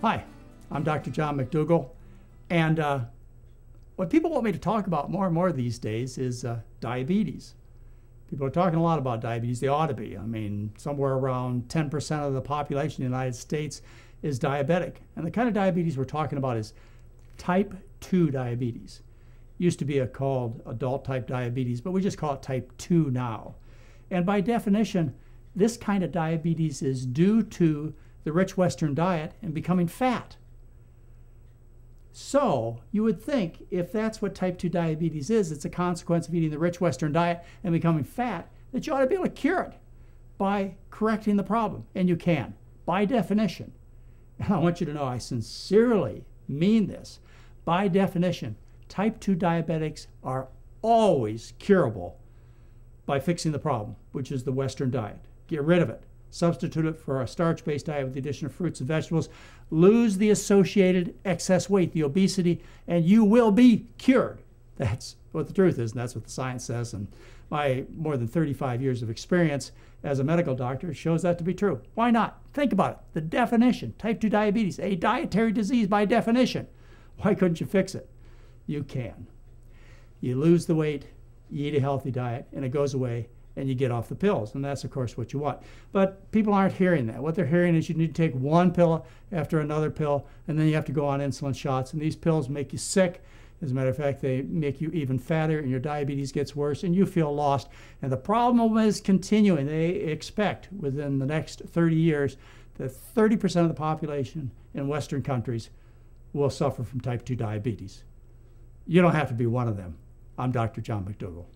Hi, I'm Dr. John McDougall, and uh, what people want me to talk about more and more these days is uh, diabetes. People are talking a lot about diabetes. They ought to be. I mean, somewhere around 10% of the population in the United States is diabetic. And the kind of diabetes we're talking about is type 2 diabetes. Used to be called adult type diabetes, but we just call it type 2 now. And by definition, this kind of diabetes is due to the rich Western diet and becoming fat. So, you would think if that's what type 2 diabetes is, it's a consequence of eating the rich Western diet and becoming fat, that you ought to be able to cure it by correcting the problem. And you can, by definition. And I want you to know I sincerely mean this. By definition, type 2 diabetics are always curable by fixing the problem, which is the Western diet. Get rid of it. Substitute it for a starch based diet with the addition of fruits and vegetables. Lose the associated excess weight, the obesity, and you will be cured. That's what the truth is, and that's what the science says. And my more than 35 years of experience as a medical doctor shows that to be true. Why not? Think about it. The definition type 2 diabetes, a dietary disease by definition. Why couldn't you fix it? You can. You lose the weight, you eat a healthy diet, and it goes away, and you get off the pills. And that's, of course, what you want. But people aren't hearing that. What they're hearing is you need to take one pill after another pill, and then you have to go on insulin shots. And these pills make you sick. As a matter of fact, they make you even fatter, and your diabetes gets worse, and you feel lost. And the problem is continuing. They expect within the next 30 years that 30% of the population in Western countries will suffer from type 2 diabetes. You don't have to be one of them. I'm Dr. John McDougall.